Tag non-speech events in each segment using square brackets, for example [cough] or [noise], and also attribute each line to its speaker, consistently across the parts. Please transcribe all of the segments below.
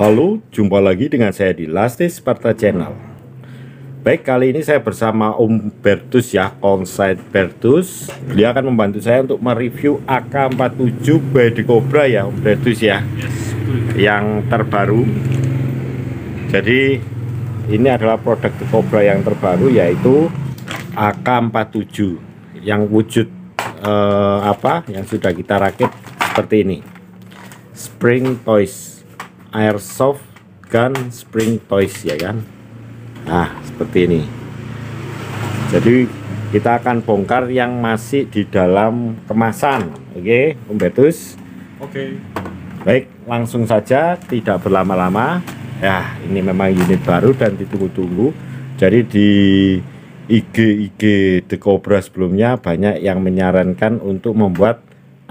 Speaker 1: Halo, jumpa lagi dengan saya di Lasti Sparta Channel. Baik, kali ini saya bersama Om Bertus ya, Onsite Bertus. Dia akan membantu saya untuk mereview AK47 Body Cobra ya, Om Bertus ya. Yang terbaru. Jadi ini adalah produk Cobra yang terbaru yaitu AK47 yang wujud eh, apa yang sudah kita rakit seperti ini. Spring Toys airsoft gun spring toys ya kan? Nah seperti ini. Jadi kita akan bongkar yang masih di dalam kemasan. Oke okay, Om Betus?
Speaker 2: Oke. Okay.
Speaker 1: baik langsung saja tidak berlama-lama. Ya ini memang unit baru dan ditunggu-tunggu. Jadi di IG-IG The Cobra sebelumnya banyak yang menyarankan untuk membuat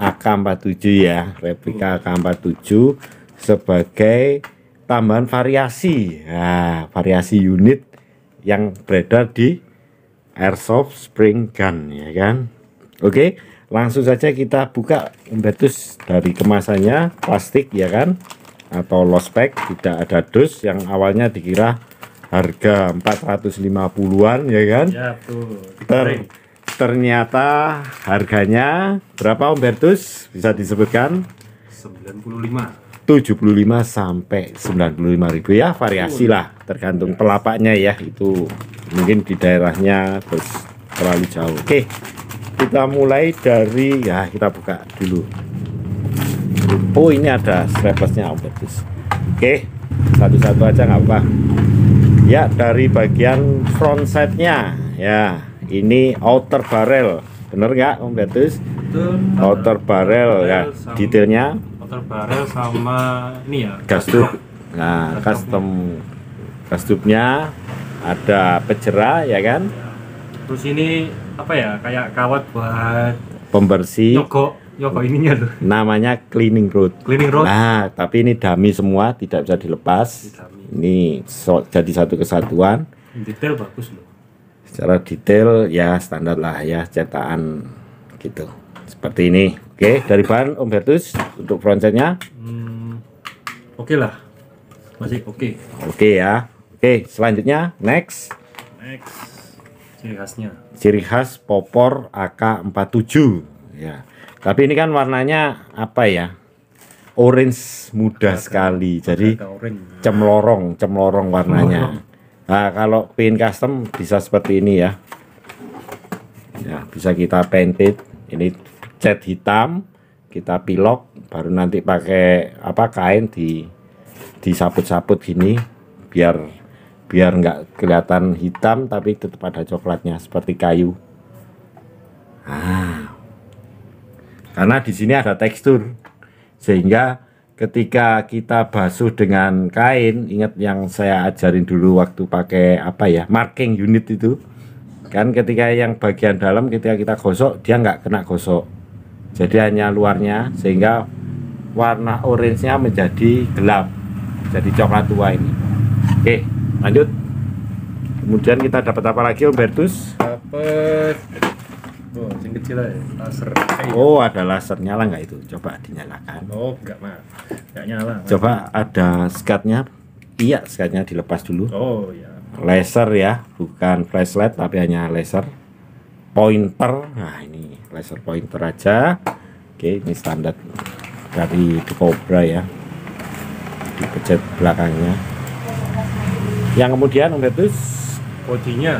Speaker 1: AK47 ya replika AK47 sebagai tambahan variasi. Nah, variasi unit yang beredar di airsoft spring gun ya kan? Oke langsung saja kita buka impetus dari kemasannya plastik ya kan? Atau lospek tidak ada dus yang awalnya dikira harga 450-an ya kan?
Speaker 2: Ya tuh
Speaker 1: Ter, ternyata harganya berapa Om Bertus? Bisa disebutkan?
Speaker 2: 95
Speaker 1: 75 sampai 95 ribu. Ya variasi lah tergantung pelapaknya ya. Itu mungkin di daerahnya terus terlalu jauh. Oke kita mulai dari ya kita buka dulu. Oh ini ada straplessnya om Betus oke satu-satu aja nggak apa ya dari bagian front side nya ya ini outer barrel. Bener nggak om Betus outer barrel ya detailnya
Speaker 2: motor barel sama ini ya
Speaker 1: gas tube nah custom gas tube-nya ada pejera ya kan?
Speaker 2: Terus ini apa ya kayak kawat buat
Speaker 1: pembersih.
Speaker 2: nyogok nyogok ininya tuh
Speaker 1: namanya cleaning road.
Speaker 2: Cleaning road?
Speaker 1: Nah tapi ini dummy semua tidak bisa dilepas. Ini so, jadi satu kesatuan.
Speaker 2: Detail bagus loh
Speaker 1: secara detail ya standar lah ya cetakan gitu seperti ini Oke, dari bahan Om Bertus untuk frontsetnya?
Speaker 2: Hmm, oke okay lah, masih oke. Okay.
Speaker 1: Oke okay ya. Oke, selanjutnya next.
Speaker 2: Next, ciri khasnya.
Speaker 1: Ciri khas popor AK47. Ya. Tapi ini kan warnanya apa ya? Orange muda Agak, sekali. Jadi cemlorong, cemlorong warnanya. Nah, kalau pin custom bisa seperti ini ya. Ya, bisa kita painted. Ini cat hitam kita pilok baru nanti pakai apa kain di disaput-saput gini biar biar nggak kelihatan hitam tapi tetap ada coklatnya seperti kayu. Ah. Karena di sini ada tekstur sehingga ketika kita basuh dengan kain ingat yang saya ajarin dulu waktu pakai apa ya marking unit itu kan ketika yang bagian dalam ketika kita gosok dia nggak kena gosok jadi hanya luarnya sehingga warna orange-nya menjadi gelap jadi coklat tua ini. Oke lanjut. Kemudian kita dapat apa lagi Om Bertus?
Speaker 2: Dapat oh yang kecil ya laser.
Speaker 1: Oh ada laser nyala nggak itu? Coba dinyalakan.
Speaker 2: Oh enggak mah enggak nyala
Speaker 1: coba ada skatnya iya skatnya dilepas dulu.
Speaker 2: Oh ya
Speaker 1: laser ya bukan flashlight tapi hanya laser pointer. Nah ini laser pointer aja. Oke ini standar dari The Cobra ya. Dipecat belakangnya. Yang kemudian untuk
Speaker 2: bodinya.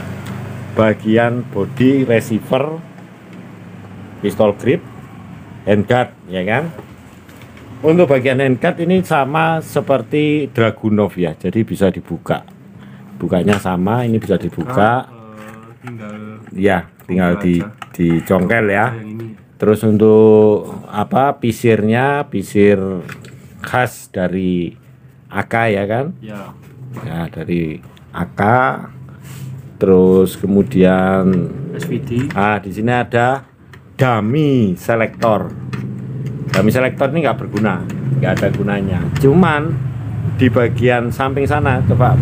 Speaker 1: bagian body receiver pistol grip handguard ya kan? Untuk bagian handguard ini sama seperti Dragunov ya jadi bisa dibuka. Bukanya sama ini bisa dibuka. Ah, uh, tinggal ya tinggal di dicongkel ya. Terus untuk apa pisirnya pisir khas dari AK ya kan?
Speaker 2: Ya,
Speaker 1: ya dari AK terus kemudian
Speaker 2: SVD
Speaker 1: ah di sini ada dummy selektor dummy selektor ini nggak berguna nggak ada gunanya. Cuman di bagian samping sana coba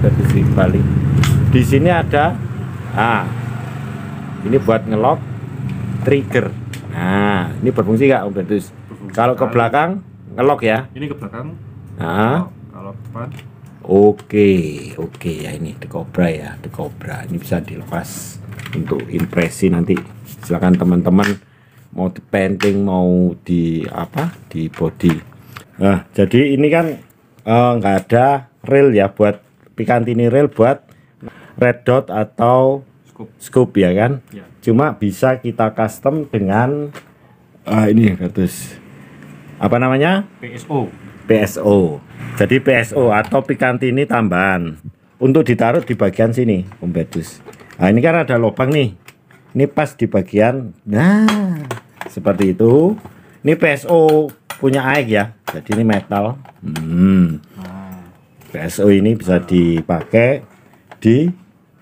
Speaker 1: balik. Di sini ada ah ini buat ngelok trigger nah ini berfungsi nggak Om Bentus kalau ke belakang ngelok ya
Speaker 2: ini ke belakang
Speaker 1: nah
Speaker 2: kalau depan
Speaker 1: Oke, oke ya ini The Cobra ya, The Cobra. Ini bisa dilepas untuk impresi nanti. Silakan teman-teman mau di painting, mau di apa? Di body. Nah, jadi ini kan eh, nggak ada rail ya buat Picatinny rail buat red dot atau
Speaker 2: scoop
Speaker 1: scoop ya kan?
Speaker 2: ya
Speaker 1: Cuma bisa kita custom dengan ah ini terus apa namanya?
Speaker 2: PSO
Speaker 1: PSO. Jadi PSO atau Picatinny tambahan untuk ditaruh di bagian sini, Om Bedus. Nah, ini kan ada lubang nih. Ini pas di bagian. Nah, seperti itu. Ini PSO punya AIK ya. Jadi ini metal. Hmm.
Speaker 2: nah,
Speaker 1: PSO ini bisa dipakai di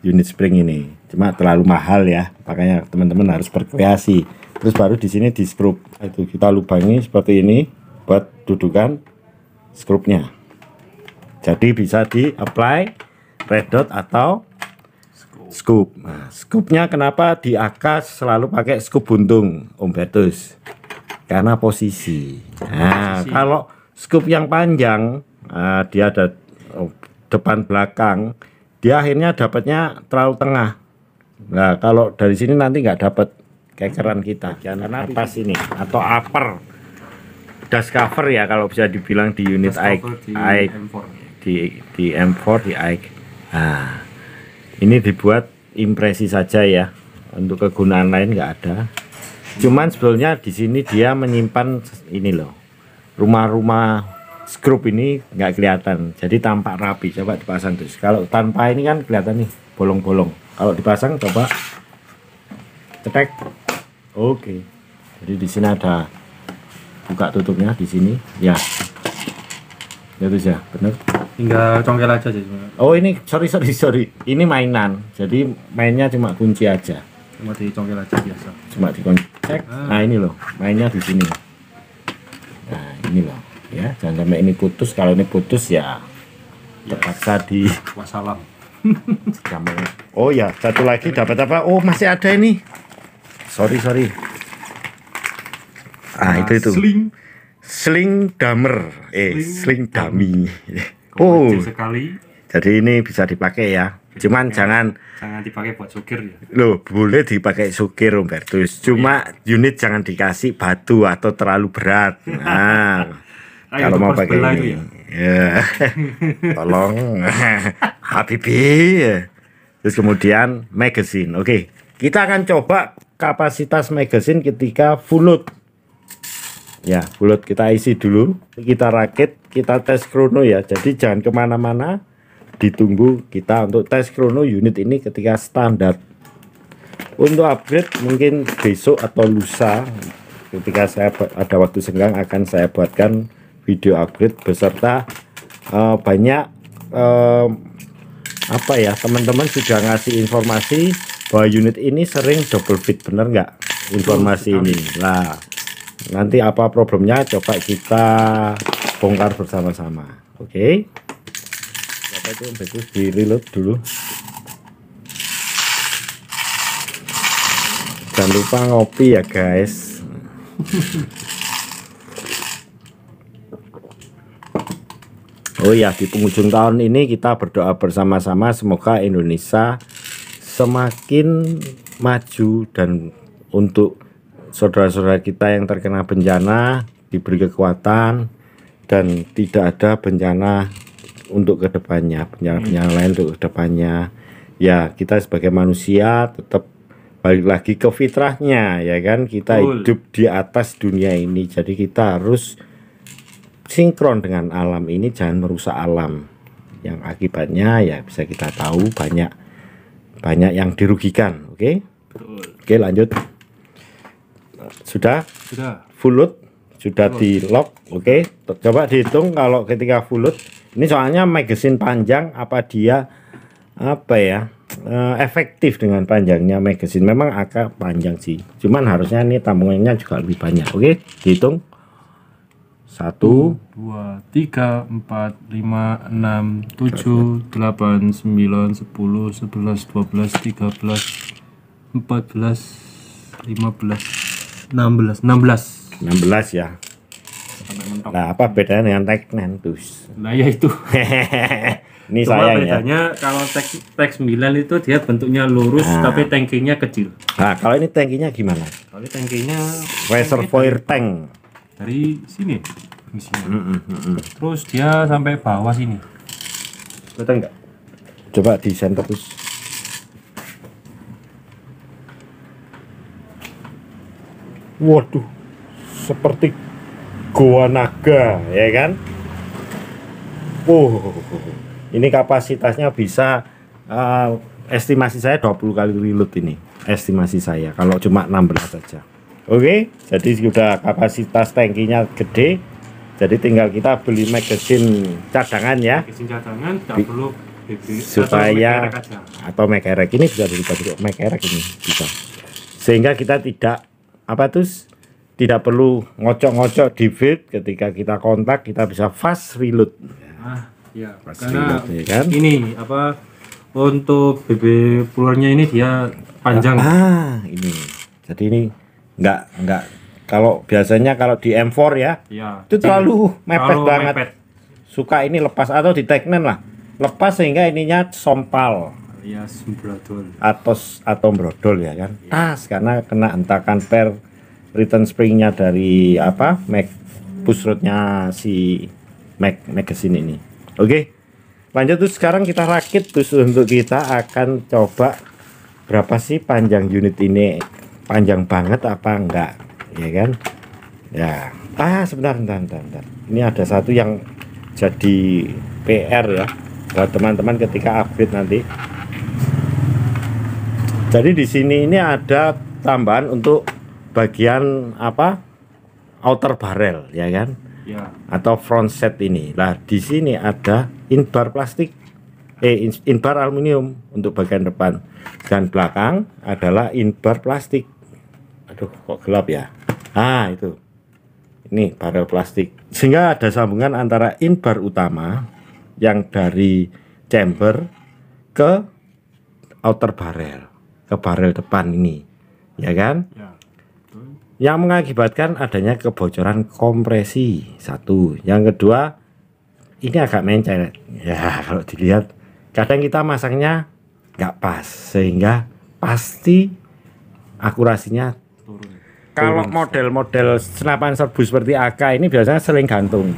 Speaker 1: unit spring ini. Cuma terlalu mahal ya. Makanya teman-teman harus berkreasi. Terus baru di sini di skrup. Itu kita lubangi seperti ini buat dudukan skrupnya. Jadi bisa di apply red dot atau
Speaker 2: scoop.
Speaker 1: Nah, scoopnya kenapa di AK selalu pakai scoop buntung, Om Betus? Karena posisi. Nah,
Speaker 2: Posisi.
Speaker 1: kalau scoop yang panjang, nah, dia ada oh, depan belakang, dia akhirnya dapatnya terlalu tengah. Nah, kalau dari sini nanti nggak dapat kekeran kita. Karena atas ini atau upper dust cover ya kalau bisa dibilang di unit
Speaker 2: cover di
Speaker 1: AIK
Speaker 2: M4
Speaker 1: di di M4 di AIK. Nah, ini dibuat impresi saja ya. Untuk kegunaan lain nggak ada. Cuman sebetulnya di sini dia menyimpan ini loh. Rumah-rumah skrup ini nggak kelihatan. Jadi tampak rapi. Coba dipasang terus. Kalau tanpa ini kan kelihatan nih bolong-bolong. Kalau dipasang coba cetek. Oke. Jadi di sini ada buka tutupnya di sini. Ya. Ya terus ya, bener.
Speaker 2: tinggal congkel aja sih
Speaker 1: Oh ini sorry sorry sorry. Ini mainan. Jadi mainnya cuma kunci aja.
Speaker 2: Cuma di congkel aja biasa.
Speaker 1: Cuma dikunci cek.
Speaker 2: Ah.
Speaker 1: nah ini loh. Mainnya di sini. Nah ini loh. Ya jangan sampai ini putus. Kalau ini putus ya terpaksa di
Speaker 2: wassalam
Speaker 1: gampang oh ya satu lagi dapat apa? Oh masih ada ini. Sorry sorry. Ah itu itu.
Speaker 2: Sling.
Speaker 1: Sling damer. Eh sling
Speaker 2: Sling
Speaker 1: dummy oh.
Speaker 2: sekali.
Speaker 1: Jadi ini bisa dipakai ya. Cuman jangan
Speaker 2: jangan dipakai buat sukir ya.
Speaker 1: Loh, boleh dipakai sukir Robertus. Cuma unit jangan dikasih batu atau terlalu berat. Nah, [laughs]
Speaker 2: Ah,
Speaker 1: kalau mau pakai ini.
Speaker 2: ya?
Speaker 1: Ya. [laughs] Tolong. [laughs] Habibi. Terus kemudian magazine. Oke, kita akan coba kapasitas magazine ketika full load. Ya, full load kita isi dulu. Kita rakit, kita tes krono ya. Jadi jangan ke mana-mana. Ditunggu kita untuk tes krono unit ini ketika standar. Untuk upgrade mungkin besok atau lusa ketika saya ada waktu senggang akan saya buatkan video upgrade beserta eh, banyak eh, apa ya teman-teman sudah ngasih informasi bahwa unit ini sering double fit bener nggak informasi
Speaker 2: Betul
Speaker 1: ini? lah nanti apa problemnya coba kita bongkar bersama-sama oke? Apa itu bagus? Di reload dulu. Jangan lupa ngopi ya guys [laughs] Oh ya di penghujung tahun ini kita berdoa bersama-sama. Semoga Indonesia semakin maju dan untuk saudara-saudara kita yang terkena bencana diberi kekuatan dan tidak ada bencana untuk ke depannya bencana-bencana lain untuk ke depannya. Ya kita sebagai manusia tetap balik lagi ke fitrahnya ya kan? Kita
Speaker 2: Betul.
Speaker 1: hidup di atas dunia ini. Jadi kita harus sinkron dengan alam ini jangan merusak alam. Yang akibatnya ya bisa kita tahu banyak banyak yang dirugikan oke?
Speaker 2: Betul.
Speaker 1: Oke lanjut. Sudah?
Speaker 2: Sudah.
Speaker 1: Full load sudah di lock oke? Coba dihitung kalau ketika full load ini soalnya magazine panjang apa dia apa ya eh, efektif dengan panjangnya magazine? Memang agak panjang sih. Cuman harusnya ini tambungannya juga lebih banyak oke? Dihitung satu
Speaker 2: dua tiga empat lima enam tujuh delapan sembilan sepuluh sebelas dua belas tiga belas empat belas lima belas enam belas enam belas
Speaker 1: 16 ya
Speaker 2: sampai mentok
Speaker 1: Nah, apa bedanya dengan Teknen tus?
Speaker 2: nah ya itu [laughs]
Speaker 1: ini
Speaker 2: cuma
Speaker 1: sayang ya.
Speaker 2: bedanya kalau tag tag 9 itu dia bentuknya lurus tapi tankinya kecil
Speaker 1: Nah, kalau ini tangkinya gimana?
Speaker 2: kalau ini tankinya
Speaker 1: Reservoir tank.
Speaker 2: dari sini di sini
Speaker 1: Mm, mm, mm, mm.
Speaker 2: terus dia sampai bawah sini betul enggak
Speaker 1: Coba di center terus. Waduh, seperti goa naga, ya kan? Oh, ini kapasitasnya bisa eh, estimasi saya 20 kali reload ini. Estimasi saya kalau cuma 16 saja. Oke, jadi sudah kapasitas tankinya gede. Jadi tinggal kita beli magazine cadangan ya.
Speaker 2: Mesin cadangan tidak perlu
Speaker 1: supaya
Speaker 2: atau
Speaker 1: mekerek. Ini bisa dirubah bentuk mekerek ini bisa. Sehingga kita tidak apa tuh tidak perlu ngocok-ngocok di feed ketika kita kontak kita bisa fast reload.
Speaker 2: Ah ya
Speaker 1: Pas
Speaker 2: karena
Speaker 1: reload, ya kan?
Speaker 2: ini apa untuk BB pulurnya ini dia panjang.
Speaker 1: Ah ini. Jadi ini nggak nggak kalau biasanya kalau di M4 ya
Speaker 2: ya
Speaker 1: itu terlalu mepet
Speaker 2: Terlalu
Speaker 1: banget.
Speaker 2: Mepet.
Speaker 1: suka ini lepas atau di teknen lah. Lepas sehingga ininya sompal.
Speaker 2: Ya sembradol
Speaker 1: atau atau brodol ya kan. Tas karena kena hentakan per return springnya dari apa mag push rodnya si mag magazine ini. Oke lanjut tuh sekarang kita rakit terus untuk kita akan coba berapa sih panjang unit ini? Panjang banget apa enggak ya kan ya ah sebentar sebentar sebentar, sebentar. ini ada satu yang jadi PR ya buat teman-teman ketika upgrade nanti jadi di sini ini ada tambahan untuk bagian apa outer barrel ya kan
Speaker 2: ya
Speaker 1: atau front set ini. Lah di sini ada inbar plastik eh in- inbar aluminium untuk bagian depan dan belakang adalah inbar plastik. Aduh kok gelap ya. Ah itu. Ini barel plastik. Sehingga ada sambungan antara inbar utama yang dari chamber ke outer barrel, ke barrel depan ini. Ya kan?
Speaker 2: ya
Speaker 1: yang mengakibatkan adanya kebocoran kompresi satu yang kedua ini agak mencret ya [laughs] kalau dilihat kadang kita masangnya nggak pas sehingga pasti akurasinya kalau model-model senapan serbu seperti AK ini biasanya seling gantung.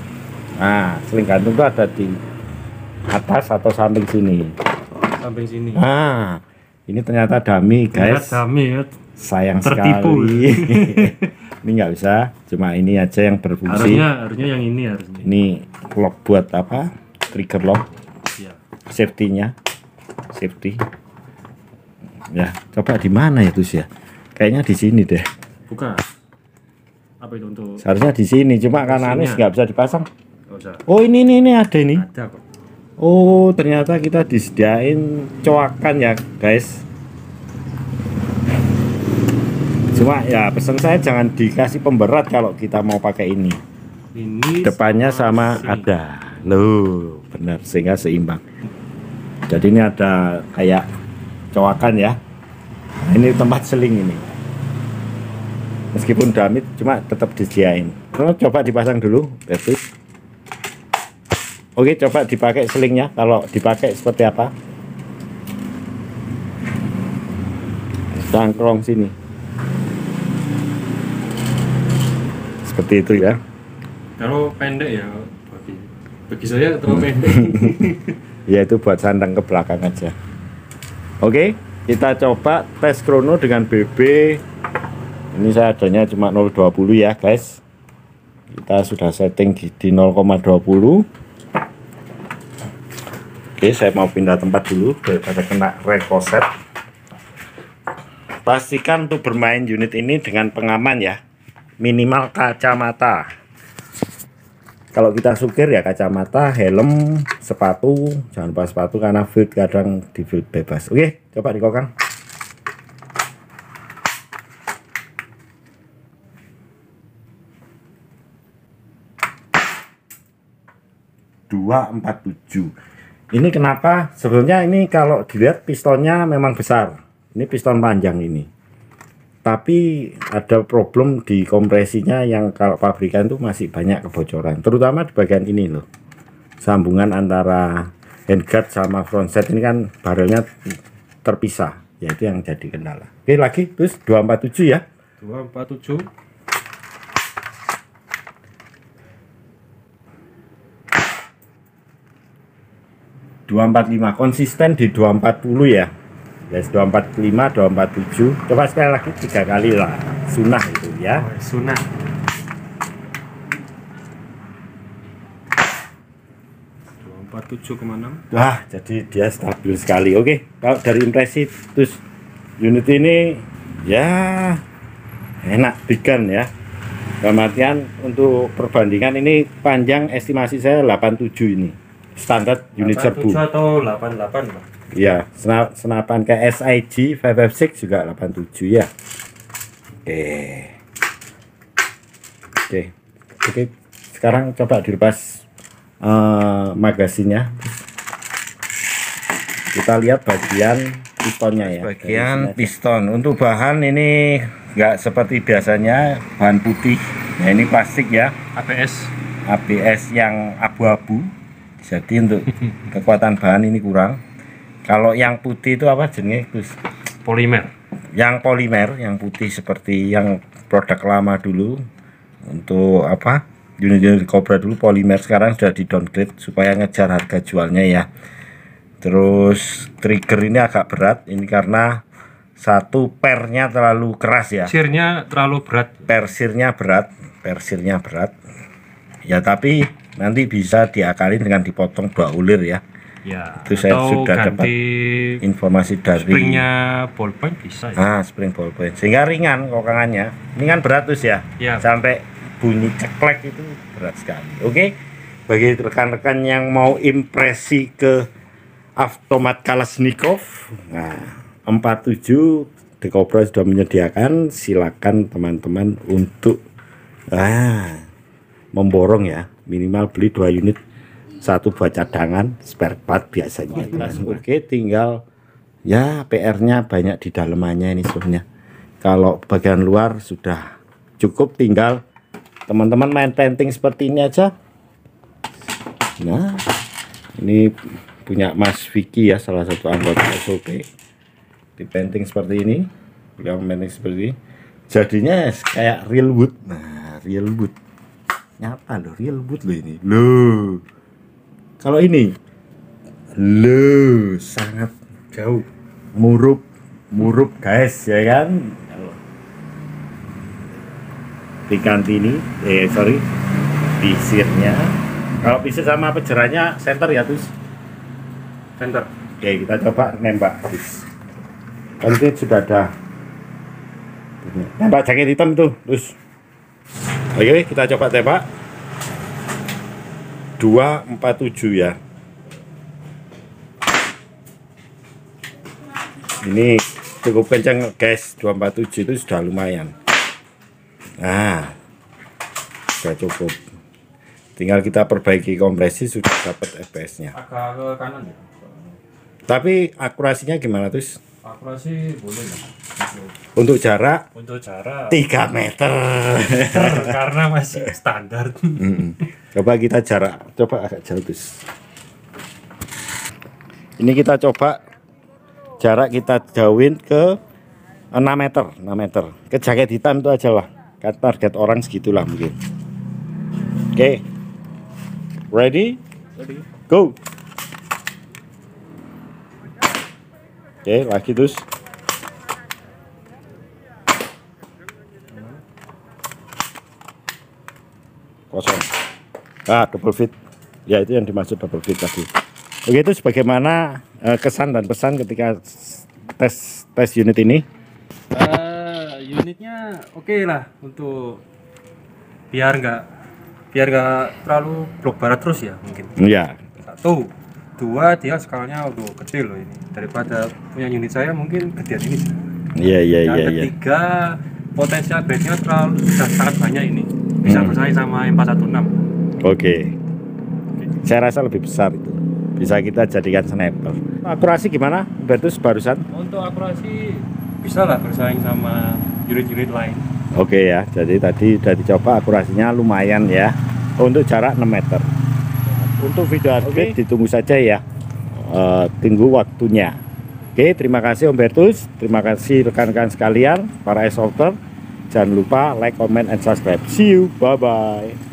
Speaker 1: Nah seling gantung itu ada di atas atau samping sini.
Speaker 2: Samping sini.
Speaker 1: Nah ini ternyata dummy
Speaker 2: Lihat
Speaker 1: guys.
Speaker 2: kami ya.
Speaker 1: Sayang
Speaker 2: Tertipu.
Speaker 1: sekali. [laughs] Ini nggak bisa cuma ini aja yang berfungsi.
Speaker 2: Harusnya harusnya yang ini harusnya.
Speaker 1: Ini lock buat apa? Trigger lock.
Speaker 2: Ya
Speaker 1: safety-nya. Safety. Ya coba di mana ya Tus ya? Kayaknya di sini deh
Speaker 2: bukan. Apa itu untuk
Speaker 1: seharusnya di sini cuma karena. Anis nggak bisa dipasang. Oh ini ini ini ada ini?
Speaker 2: Ada kok.
Speaker 1: Oh ternyata kita disediain coakan ya guys. Cuma ya pesan saya jangan dikasih pemberat kalau kita mau pakai ini.
Speaker 2: Ini
Speaker 1: depannya sama
Speaker 2: sini.
Speaker 1: ada. Loh benar sehingga seimbang. Jadi ini ada kayak coakan ya. Nah, ini tempat seling ini meskipun damit cuma tetap disediain. Terus coba dipasang dulu Betul. oke coba dipakai selingnya. Kalau dipakai seperti apa? Cangkrong sini. Seperti itu ya.
Speaker 2: Kalau pendek ya bagi bagi saya terlalu pendek. [laughs]
Speaker 1: Ya itu buat sandang ke belakang aja. Oke kita coba tes krono dengan BB ini saya adanya cuma 020 ya guys. Kita sudah setting di di 0,20 oke saya mau pindah tempat dulu daripada kena rekoset pastikan untuk bermain unit ini dengan pengaman ya. Minimal kacamata. Kalau kita supir ya kacamata, helm, sepatu, jangan lupa sepatu karena field kadang di field bebas. Oke, coba dikokang. Dua empat tujuh. Ini kenapa? Sebenarnya ini kalau dilihat pistonnya memang besar. Ini piston panjang ini. tapi ada problem di kompresinya yang kalau pabrikan itu masih banyak kebocoran terutama di bagian ini loh sambungan antara handguard sama frontset ini kan barelnya terpisah ya itu yang jadi kendala oke lagi terus 247 ya
Speaker 2: 247
Speaker 1: 245 konsisten di 240 ya. Yes 245 247 coba sekali lagi tiga kali lah. Sunnah itu ya.
Speaker 2: Oh, sunnah. tujuh ke mana
Speaker 1: wah jadi dia stabil sekali. Oke kalau dari impresi terus unit ini ya enak bigan ya. Kemudian untuk perbandingan ini panjang estimasi saya 87 ini standar unit serbu.
Speaker 2: atau 88 Pak?
Speaker 1: ya senap, senapan kayak SIG 556 juga 87 ya oke. Oke. Oke sekarang coba dilepas uh, magasinnya. Kita lihat bagian pistonnya ya. Bagian piston. Untuk bahan ini enggak seperti biasanya bahan putih. Nah ini plastik ya.
Speaker 2: ABS
Speaker 1: ABS yang abu-abu jadi untuk [laughs] kekuatan bahan ini kurang kalau yang putih itu apa jenis Gus?
Speaker 2: Polimer.
Speaker 1: Yang polimer, yang putih seperti yang produk lama dulu untuk apa? Unit-unit Cobra dulu polimer sekarang sudah di downgrade supaya ngejar harga jualnya ya. Terus trigger ini agak berat ini karena satu pernya terlalu keras ya.
Speaker 2: Sirnya terlalu berat.
Speaker 1: Persirnya berat, persirnya berat. Ya tapi nanti bisa diakalin dengan dipotong dua ulir ya
Speaker 2: Ya.
Speaker 1: Itu saya sudah dapat informasi dari
Speaker 2: springnya ballpoint bisa.
Speaker 1: Ya? Ah, spring ballpoint. Sehingga ringan kokangannya. Ini kan berat tuh ya.
Speaker 2: ya.
Speaker 1: Sampai bunyi ceklek itu berat sekali. Oke. Bagi rekan-rekan yang mau impresi ke automat Kalashnikov, nah 47 The Cobra sudah menyediakan. Silakan teman-teman untuk ah memborong ya. Minimal beli dua unit satu buat cadangan spare part biasanya. Oh, oke tinggal ya PR-nya banyak di dalamannya ini sebenarnya. Kalau bagian luar sudah cukup tinggal teman-teman main painting seperti ini aja. Nah ini punya Mas Vicky ya salah satu anggota SOP di painting seperti ini. Beliau painting seperti ini. Jadinya kayak real wood. Nah real wood nyata loh real wood loh ini. Loh. Kalau ini lo sangat
Speaker 2: jauh.
Speaker 1: Murup murup guys ya kan? Di kantini eh sorry pisirnya. Kalau pisir sama pejerannya center ya terus
Speaker 2: center
Speaker 1: oke kita coba nembak terus kan sudah ada. Nembak jaket hitam tuh terus oke kita coba tembak. 247 ya. Ini cukup kencang guys. 247 itu sudah lumayan. Nah sudah cukup. Tinggal kita perbaiki kompresi sudah dapat FPS nya
Speaker 2: agak ke kanan ya?
Speaker 1: Tapi akurasinya gimana terus
Speaker 2: akurasi boleh ya
Speaker 1: untuk jarak?
Speaker 2: Untuk jarak.
Speaker 1: 3 meter. [laughs]
Speaker 2: Karena masih standar.
Speaker 1: Coba kita jarak. Coba agak jauh terus ini kita coba jarak kita jauhin ke 6 meter 6 meter. Ke jaket hitam itu aja lah. Kan target orang segitulah mungkin. Oke. Okay. ready?
Speaker 2: Ready.
Speaker 1: Go oke okay, lagi terus kosong. Ah double fit ya itu yang dimaksud double fit tadi. Oke itu sebagaimana uh, kesan dan pesan ketika tes tes unit ini?
Speaker 2: Uh, unitnya oke okay lah untuk biar nggak biar nggak terlalu blok barat terus ya mungkin.
Speaker 1: Iya.
Speaker 2: Satu dua dia skalanya udah kecil loh ini. Daripada punya unit saya mungkin gedean ini
Speaker 1: iya iya iya
Speaker 2: yang ketiga potensial bednya terlalu sudah sangat banyak ini. Bisa hmm. bersaing sama M416
Speaker 1: oke. Okay. saya rasa lebih besar itu. Bisa kita jadikan sniper. Akurasi gimana Bertus barusan?
Speaker 2: Untuk akurasi bisa lah bersaing sama jurit-jurit lain.
Speaker 1: Oke ya, jadi tadi sudah dicoba akurasinya lumayan ya. Untuk jarak 6 meter. Untuk video update ditunggu saja ya. Eh, tunggu waktunya. Oke, terima kasih Om Bertus, terima kasih rekan-rekan sekalian, para exporter. Jangan lupa like, comment, and subscribe. See you, bye bye.